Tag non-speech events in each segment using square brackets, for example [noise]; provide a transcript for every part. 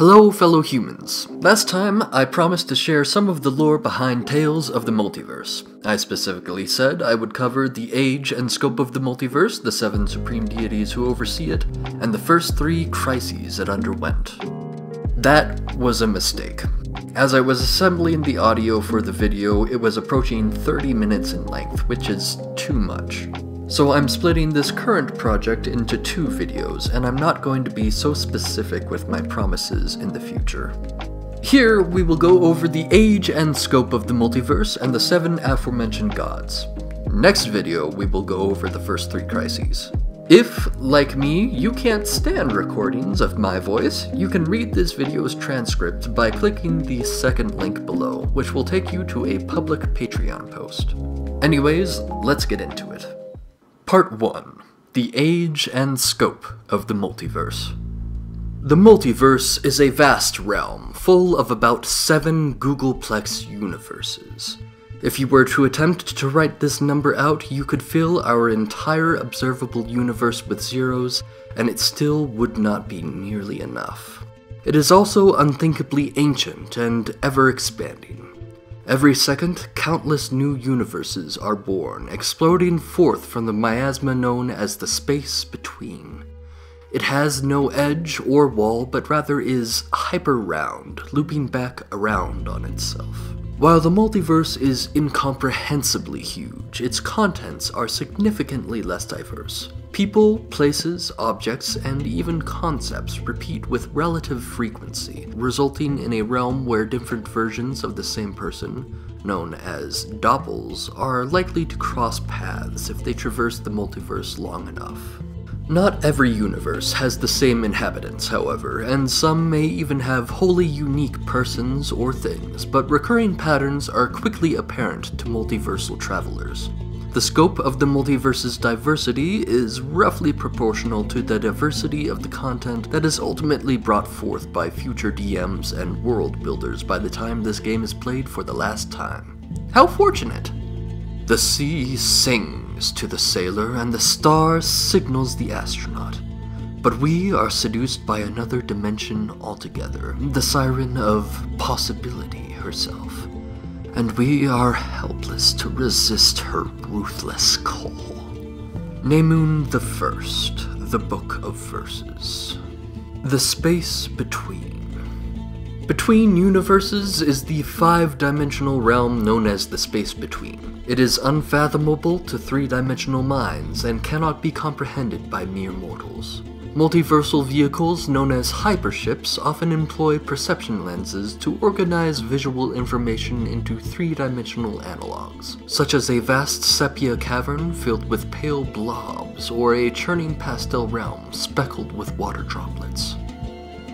Hello, fellow humans. Last time, I promised to share some of the lore behind Tales of the Multiverse. I specifically said I would cover the age and scope of the multiverse, the seven supreme deities who oversee it, and the first three crises it underwent. That was a mistake. As I was assembling the audio for the video, it was approaching 30 minutes in length, which is too much. So I'm splitting this current project into two videos, and I'm not going to be so specific with my promises in the future. Here, we will go over the age and scope of the multiverse and the seven aforementioned gods. Next video, we will go over the first three crises. If, like me, you can't stand recordings of my voice, you can read this video's transcript by clicking the second link below, which will take you to a public Patreon post. Anyways, let's get into it. Part 1 The Age and Scope of the Multiverse. The multiverse is a vast realm full of about seven googolplex universes. If you were to attempt to write this number out, you could fill our entire observable universe with zeros, and it still would not be nearly enough. It is also unthinkably ancient and ever expanding. Every second, countless new universes are born, exploding forth from the miasma known as the space between. It has no edge or wall, but rather is hyper round, looping back around on itself. While the multiverse is incomprehensibly huge, its contents are significantly less diverse. People, places, objects, and even concepts repeat with relative frequency, resulting in a realm where different versions of the same person, known as doppels, are likely to cross paths if they traverse the multiverse long enough. Not every universe has the same inhabitants, however, and some may even have wholly unique persons or things, but recurring patterns are quickly apparent to multiversal travelers. The scope of the multiverse's diversity is roughly proportional to the diversity of the content that is ultimately brought forth by future DMs and world builders by the time this game is played for the last time. How fortunate! The sea sings to the sailor, and the star signals the astronaut. But we are seduced by another dimension altogether, the siren of possibility herself and we are helpless to resist her ruthless call. Nemun the First, the Book of Verses. The Space Between. Between universes is the five dimensional realm known as the Space Between. It is unfathomable to three dimensional minds and cannot be comprehended by mere mortals. Multiversal vehicles known as hyperships often employ perception lenses to organize visual information into three-dimensional analogs, such as a vast sepia cavern filled with pale blobs or a churning pastel realm speckled with water droplets.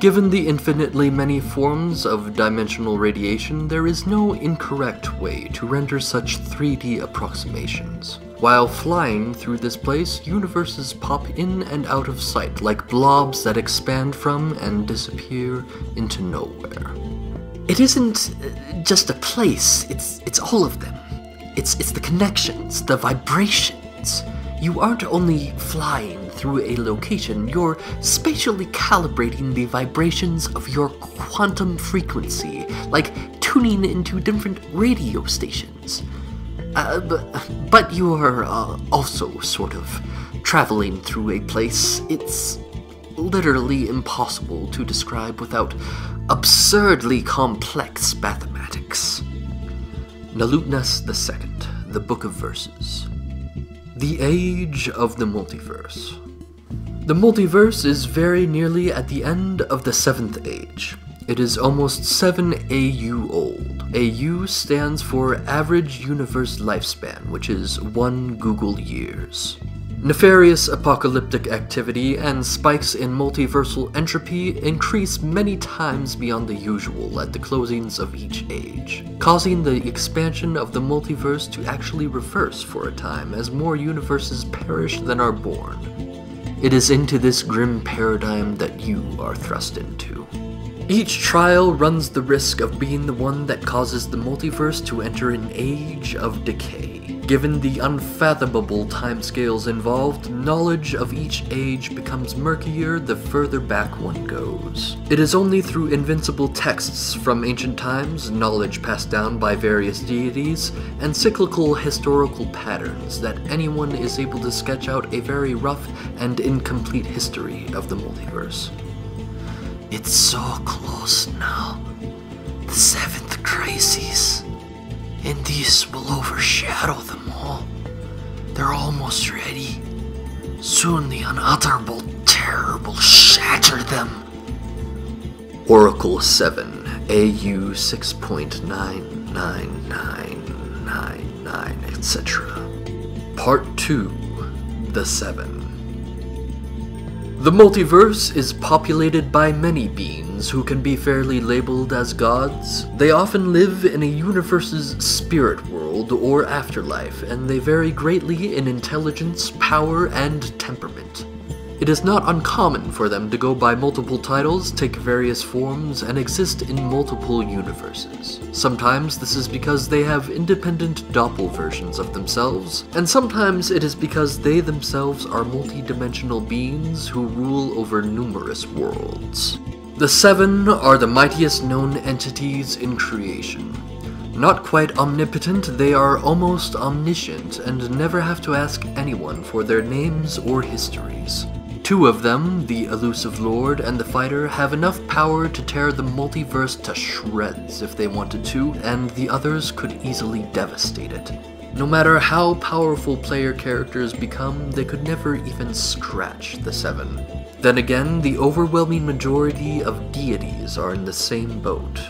Given the infinitely many forms of dimensional radiation, there is no incorrect way to render such 3D approximations. While flying through this place, universes pop in and out of sight like blobs that expand from and disappear into nowhere. It isn't uh, just a place, it's it's all of them. It's it's the connections, the vibrations. You aren't only flying through a location, you're spatially calibrating the vibrations of your quantum frequency, like tuning into different radio stations. Uh, but, but you are uh, also sort of traveling through a place it's literally impossible to describe without absurdly complex mathematics. Nalutnas II, the Book of Verses. The Age of the Multiverse. The multiverse is very nearly at the end of the Seventh Age. It is almost 7 AU old. AU stands for Average Universe Lifespan, which is 1 googol years. Nefarious apocalyptic activity and spikes in multiversal entropy increase many times beyond the usual at the closings of each age, causing the expansion of the multiverse to actually reverse for a time as more universes perish than are born. It is into this grim paradigm that you are thrust into. Each trial runs the risk of being the one that causes the multiverse to enter an age of decay. Given the unfathomable timescales involved, knowledge of each age becomes murkier the further back one goes. It is only through invincible texts from ancient times, knowledge passed down by various deities, and cyclical historical patterns that anyone is able to sketch out a very rough and incomplete history of the multiverse. It's so close now. The seventh crisis and these will overshadow them all. They're almost ready. Soon the unutterable terror will shatter them. Oracle 7, AU 6.99999, etc. Part 2 The Seven. The multiverse is populated by many beings who can be fairly labeled as gods. They often live in a universe's spirit world or afterlife, and they vary greatly in intelligence, power, and temperament. It is not uncommon for them to go by multiple titles, take various forms, and exist in multiple universes. Sometimes this is because they have independent doppel versions of themselves, and sometimes it is because they themselves are multi-dimensional beings who rule over numerous worlds. The Seven are the mightiest known entities in creation. Not quite omnipotent, they are almost omniscient and never have to ask anyone for their names or histories. Two of them, the Elusive Lord and the Fighter, have enough power to tear the multiverse to shreds if they wanted to, and the others could easily devastate it. No matter how powerful player characters become, they could never even scratch the Seven. Then again, the overwhelming majority of deities are in the same boat.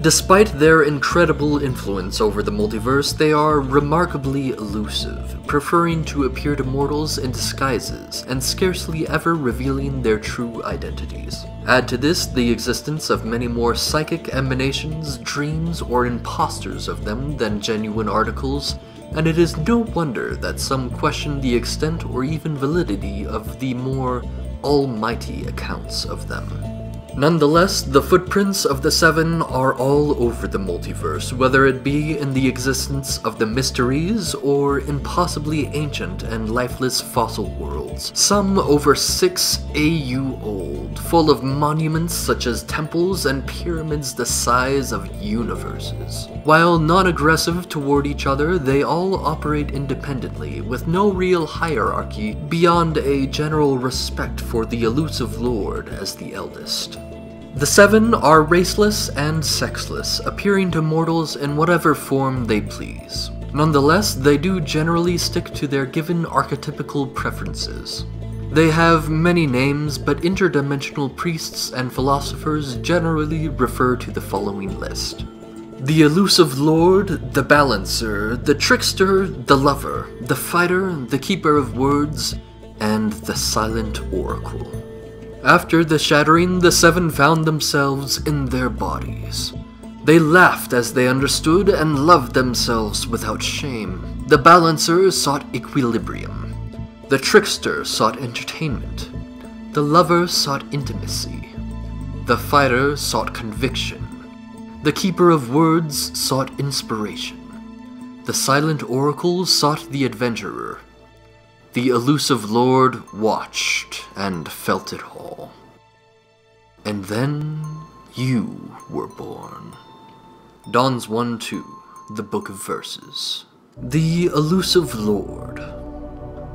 Despite their incredible influence over the multiverse, they are remarkably elusive, preferring to appear to mortals in disguises and scarcely ever revealing their true identities. Add to this the existence of many more psychic emanations, dreams, or imposters of them than genuine articles, and it is no wonder that some question the extent or even validity of the more almighty accounts of them. Nonetheless, the footprints of the Seven are all over the multiverse, whether it be in the existence of the mysteries or in possibly ancient and lifeless fossil worlds, some over 6 AU old, full of monuments such as temples and pyramids the size of universes. While non-aggressive toward each other, they all operate independently, with no real hierarchy beyond a general respect for the elusive lord as the eldest. The Seven are raceless and sexless, appearing to mortals in whatever form they please. Nonetheless, they do generally stick to their given archetypical preferences. They have many names, but interdimensional priests and philosophers generally refer to the following list. The elusive lord, the balancer, the trickster, the lover, the fighter, the keeper of words, and the silent oracle. After the shattering, the seven found themselves in their bodies. They laughed as they understood and loved themselves without shame. The balancer sought equilibrium. The trickster sought entertainment. The lover sought intimacy. The fighter sought conviction. The keeper of words sought inspiration. The silent oracle sought the adventurer. The elusive lord watched and felt it all. And then you were born. Dawns 1 2, the Book of Verses. The elusive lord.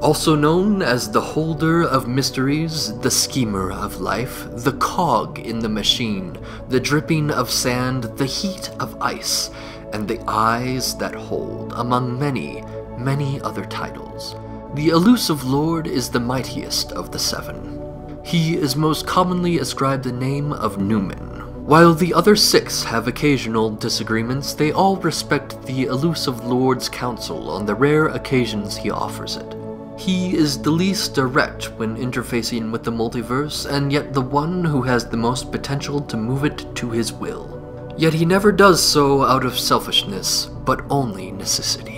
Also known as the holder of mysteries, the schemer of life, the cog in the machine, the dripping of sand, the heat of ice, and the eyes that hold, among many, many other titles. The elusive lord is the mightiest of the seven. He is most commonly ascribed the name of Numen. While the other six have occasional disagreements, they all respect the elusive lord's counsel on the rare occasions he offers it. He is the least direct when interfacing with the multiverse, and yet the one who has the most potential to move it to his will. Yet he never does so out of selfishness, but only necessity.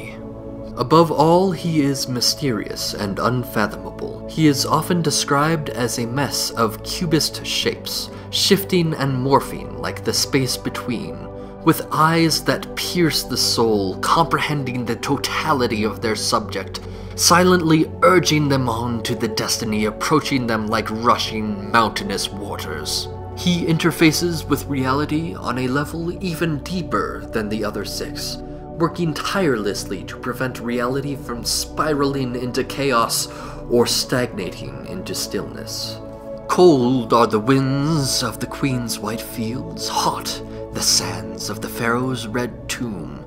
Above all, he is mysterious and unfathomable. He is often described as a mess of cubist shapes, shifting and morphing like the space between, with eyes that pierce the soul, comprehending the totality of their subject, silently urging them on to the destiny approaching them like rushing mountainous waters. He interfaces with reality on a level even deeper than the other six, working tirelessly to prevent reality from spiraling into chaos or stagnating into stillness. Cold are the winds of the Queen's white fields, hot the sands of the Pharaoh's red tomb,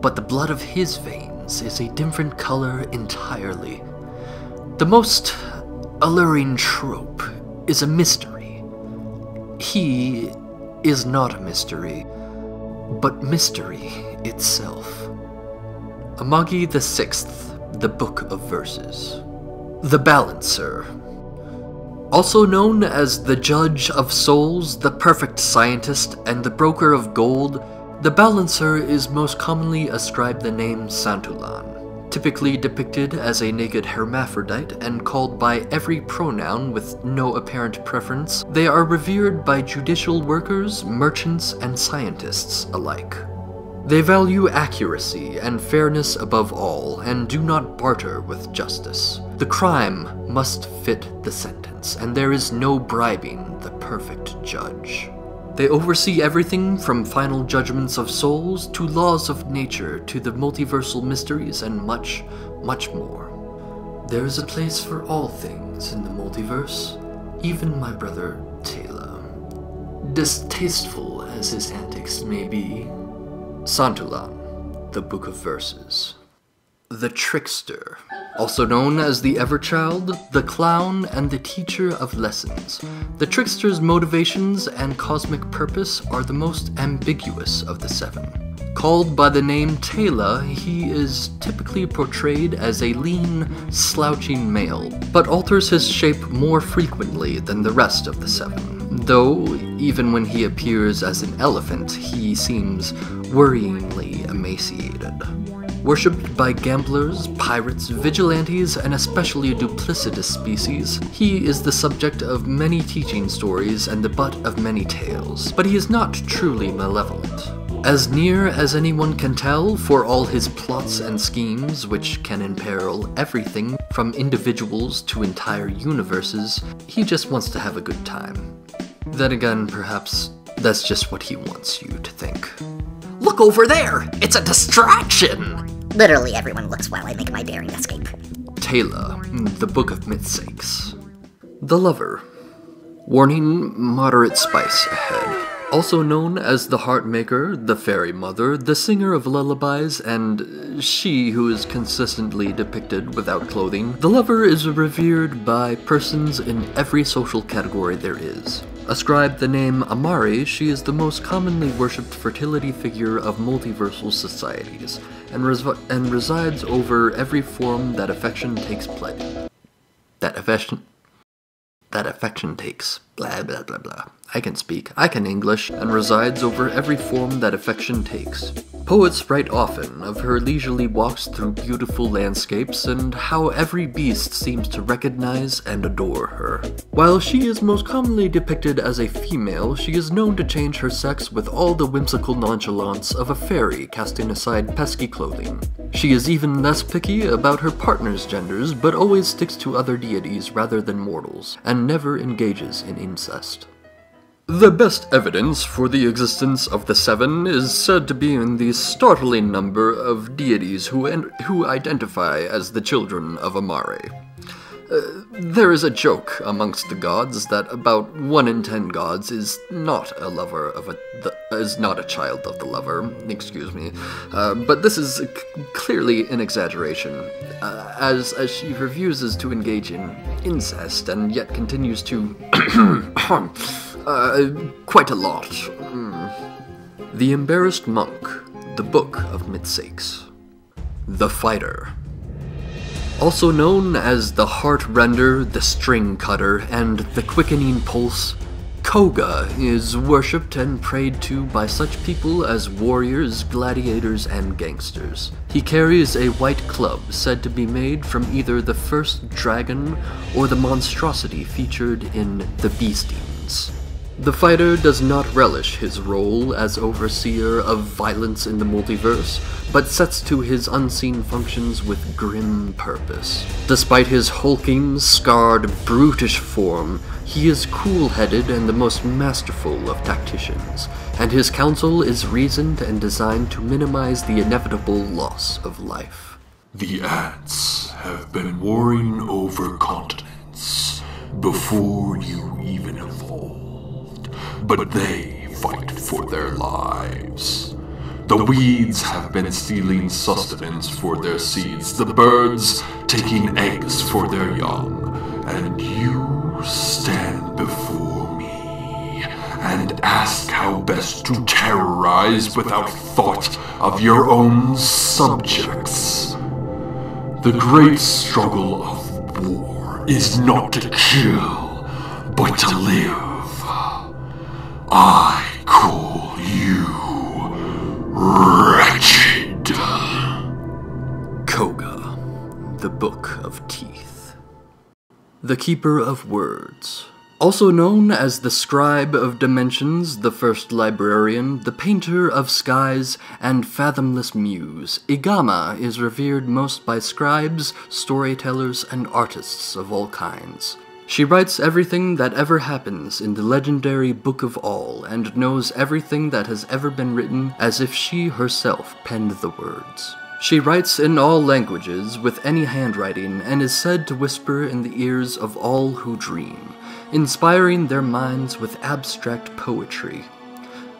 but the blood of his veins is a different color entirely. The most alluring trope is a mystery. He is not a mystery, but mystery itself. Amagi the Sixth, the Book of Verses. The Balancer. Also known as the Judge of Souls, the Perfect Scientist, and the Broker of Gold, the Balancer is most commonly ascribed the name Santulan. Typically depicted as a naked hermaphrodite and called by every pronoun with no apparent preference, they are revered by judicial workers, merchants, and scientists alike. They value accuracy and fairness above all, and do not barter with justice. The crime must fit the sentence, and there is no bribing the perfect judge. They oversee everything from final judgments of souls to laws of nature to the multiversal mysteries and much, much more. There is a place for all things in the multiverse, even my brother Taylor. Distasteful as his antics may be, Santulan, the Book of Verses. The Trickster, also known as the Everchild, the Clown, and the Teacher of Lessons. The Trickster's motivations and cosmic purpose are the most ambiguous of the seven. Called by the name Taylor, he is typically portrayed as a lean, slouching male, but alters his shape more frequently than the rest of the seven. Though, even when he appears as an elephant, he seems worryingly emaciated. Worshipped by gamblers, pirates, vigilantes, and especially duplicitous species, he is the subject of many teaching stories and the butt of many tales, but he is not truly malevolent. As near as anyone can tell, for all his plots and schemes, which can imperil everything from individuals to entire universes, he just wants to have a good time. Then again, perhaps that's just what he wants you to think. Look over there! It's a distraction! Literally everyone looks while I make my daring escape. Taylor, the Book of Mythsakes. The Lover. Warning moderate spice ahead. Also known as the Heartmaker, the Fairy Mother, the Singer of Lullabies, and she who is consistently depicted without clothing, the Lover is revered by persons in every social category there is. Ascribed the name Amari, she is the most commonly worshipped fertility figure of multiversal societies, and, res- and resides over every form that affection takes place. That affection. That affection takes. Blah blah blah blah. I can speak, I can English, and resides over every form that affection takes. Poets write often of her leisurely walks through beautiful landscapes and how every beast seems to recognize and adore her. While she is most commonly depicted as a female, she is known to change her sex with all the whimsical nonchalance of a fairy casting aside pesky clothing. She is even less picky about her partner's genders, but always sticks to other deities rather than mortals, and never engages in incest. The best evidence for the existence of the Seven is said to be in the startling number of deities who, who identify as the children of Amare. Uh, there is a joke amongst the gods that about one in ten gods is not a lover of a is not a child of the lover. Excuse me, uh, but this is clearly an exaggeration, uh, as as she refuses to engage in incest and yet continues to [clears throat] uh, quite a lot. Mm. The Embarrassed Monk, the Book of Mythsakes. The Fighter. Also known as the Heart Render, the String Cutter, and the Quickening Pulse, Koga is worshipped and prayed to by such people as warriors, gladiators, and gangsters. He carries a white club said to be made from either the first dragon or the monstrosity featured in The Beastings. The fighter does not relish his role as overseer of violence in the multiverse, but sets to his unseen functions with grim purpose. Despite his hulking, scarred, brutish form, he is cool-headed and the most masterful of tacticians, and his counsel is reasoned and designed to minimize the inevitable loss of life. The ants have been warring over continents before you even evolved, but they fight for their lives. The weeds have been stealing sustenance for their seeds, the birds taking eggs for their young, and you stand before me and ask how best to terrorize without thought of your own subjects. The great struggle of war is not to kill, but to live. I call you wretched. Koga, the Book of Teeth. The Keeper of Words. Also known as the Scribe of Dimensions, the First Librarian, the Painter of Skies, and Fathomless Muse, Igama is revered most by scribes, storytellers, and artists of all kinds. She writes everything that ever happens in the legendary Book of All and knows everything that has ever been written as if she herself penned the words. She writes in all languages with any handwriting and is said to whisper in the ears of all who dream, inspiring their minds with abstract poetry.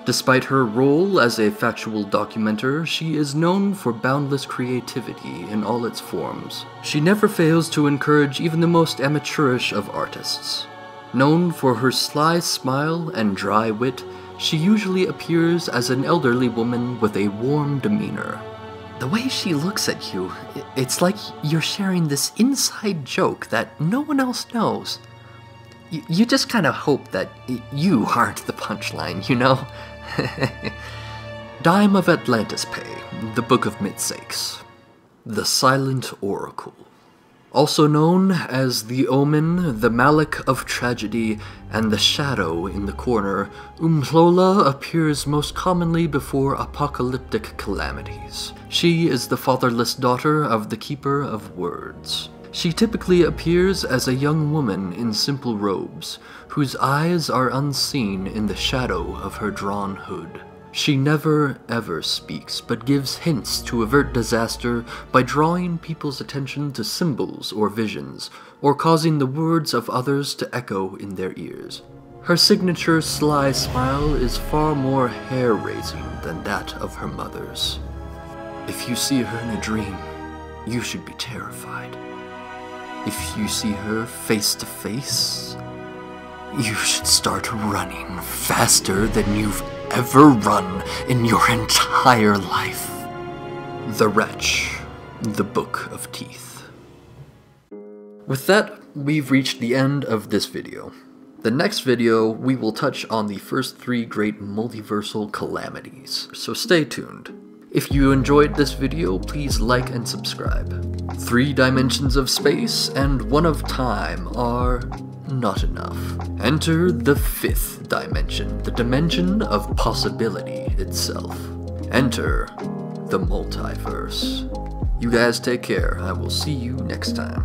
Despite her role as a factual documenter, she is known for boundless creativity in all its forms. She never fails to encourage even the most amateurish of artists. Known for her sly smile and dry wit, she usually appears as an elderly woman with a warm demeanor. The way she looks at you, it's like you're sharing this inside joke that no one else knows. You, just kind of hope that you aren't the punchline, you know? [laughs] Dime of Atlantis Pay, the Book of Mythsakes. The Silent Oracle. Also known as the Omen, the Malak of Tragedy, and the Shadow in the Corner, Umhlola appears most commonly before apocalyptic calamities. She is the fatherless daughter of the Keeper of Words. She typically appears as a young woman in simple robes, whose eyes are unseen in the shadow of her drawn hood. She never ever speaks, but gives hints to avert disaster by drawing people's attention to symbols or visions, or causing the words of others to echo in their ears. Her signature sly smile is far more hair raising than that of her mother's. If you see her in a dream, you should be terrified. If you see her face to face, you should start running faster than you've ever run in your entire life. The Wretch, the Book of Teeth. With that, we've reached the end of this video. The next video, we will touch on the first three great multiversal calamities, so stay tuned. If you enjoyed this video, please like and subscribe. Three dimensions of space and one of time are not enough. Enter the fifth dimension, the dimension of possibility itself. Enter the multiverse. You guys take care. I will see you next time.